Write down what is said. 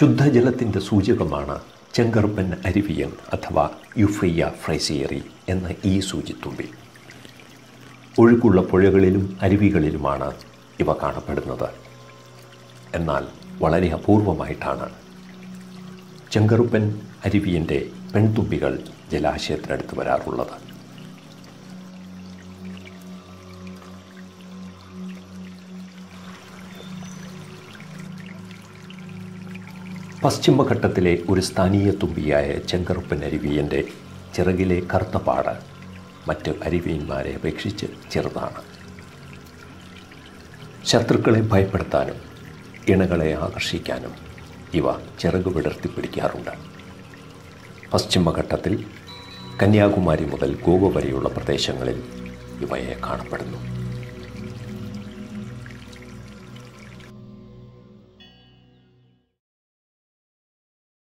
ശുദ്ധജലത്തിന്റെ സൂചകമാണ് ചെങ്കറുപ്പൻ അരുവിയൻ അഥവാ യുഫയ്യ ഫ്രൈസിയറി എന്ന ഈ സൂചിത്തുമ്പി ഒഴുക്കുള്ള പുഴകളിലും അരുവികളിലുമാണ് ഇവ കാണപ്പെടുന്നത്. എന്നാൽ വളരെ അപൂർവമായിട്ടാണ്. ചെങ്കറുപ്പൻ അരുവിയന്റെ പെൺതുമ്പികൾ ജലാശയത്തിനടുത്ത് വരാറുള്ളത്. പശ്ചിമഘട്ടത്തിലെ ഒരു സ്ഥാനീയ തുമ്പിയായ ചെങ്കറുപ്പൻ അരുവിയന്റെ ചിറകിലെ കറുത്ത പാട് മറ്റ് അരുവിയന്മാരെ അപേക്ഷിച്ച് ചെറുതാണ്. ശത്രുക്കളെ ഭയപ്പെടുത്താനും ഇണകളെ ആകർഷിക്കാനും ഇവ ചിറക് വിടർത്തി പിടിക്കാറുണ്ട്. പശ്ചിമഘട്ടത്തിൽ കന്യാകുമാരി മുതൽ ഗോവ വരെയുള്ള പ്രദേശങ്ങളിൽ ഇവയെ കാണപ്പെടുന്നു.